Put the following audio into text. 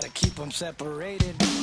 gotta keep them separated.